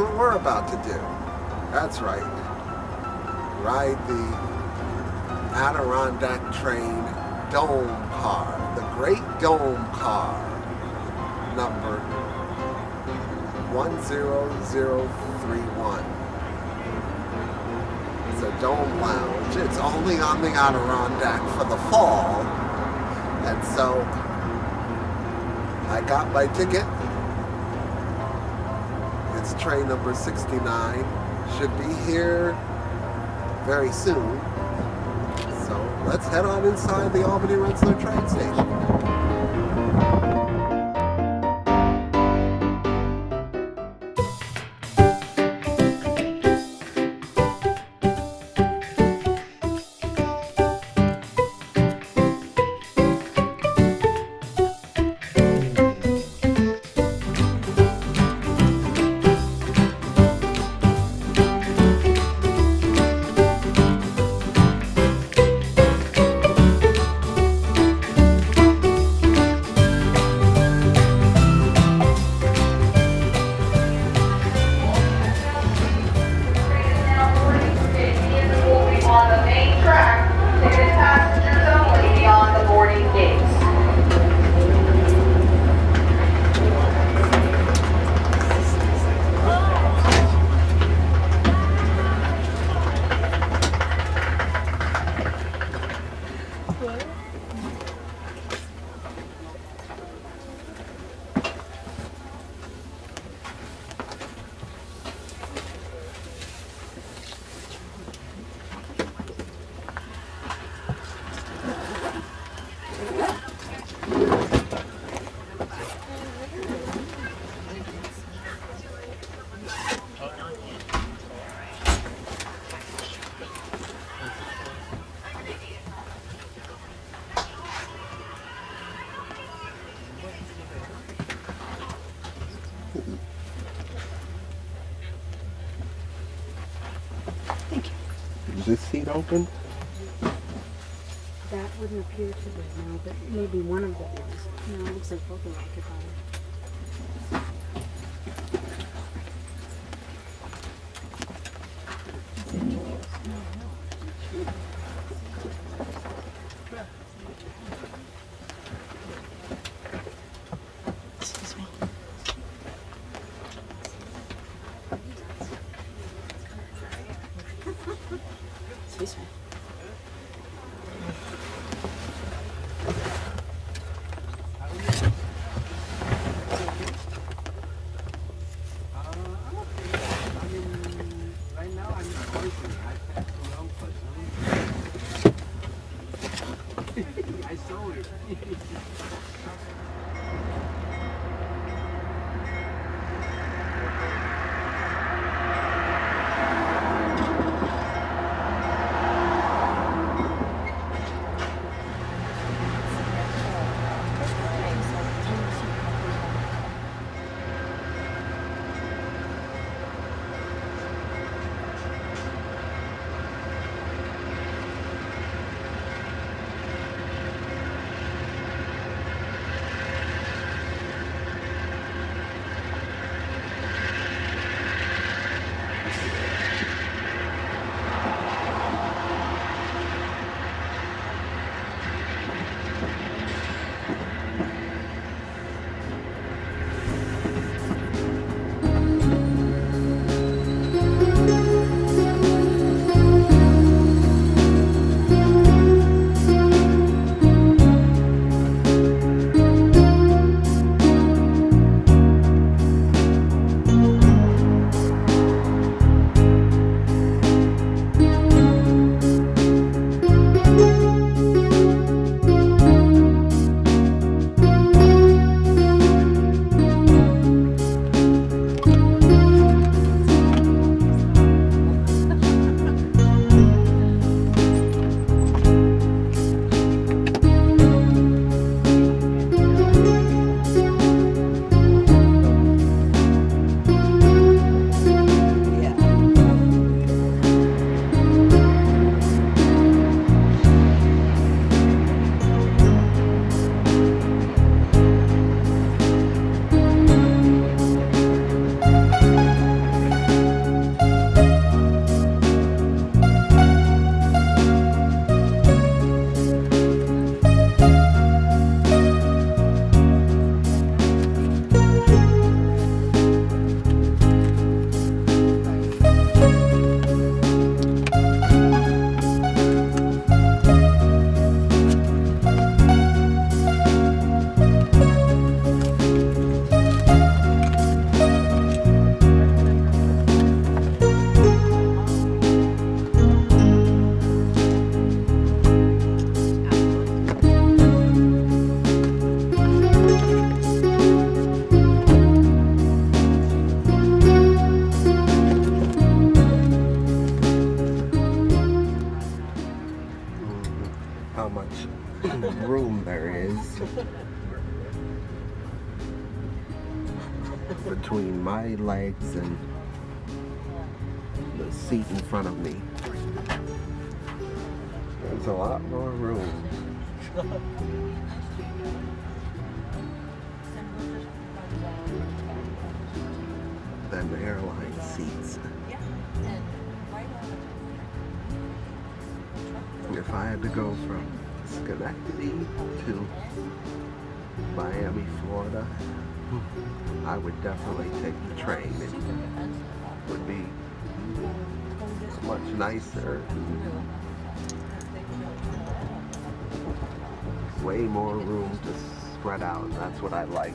what we're about to do? That's right. Ride the Adirondack Train Dome Car, the Great Dome Car, number 10031. It's a dome lounge. It's only on the Adirondack for the fall. And so I got my ticket. It's train number 69. Should be here very soon. So let's head on inside the Albany Rensselaer train station. Open? That wouldn't appear to be, no, but maybe one of them is. No, it looks like both are occupied. Between my legs and the seat in front of me. There's a lot more room. than the airline seats. If I had to go from Schenectady to Miami, Florida, I would definitely take the train. It would be much nicer, way more room to spread out. That's what I like.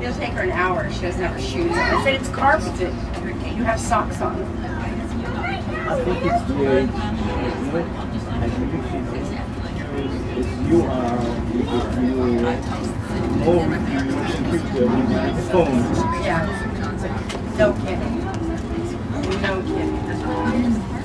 It'll take her an hour. She doesn't have her shoes on. I said it's carpeted. You have socks on. I think it's the you are you picture with the phone. Yeah. No kidding. No kidding.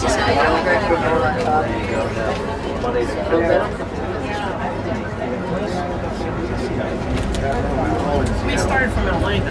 We started from Atlanta.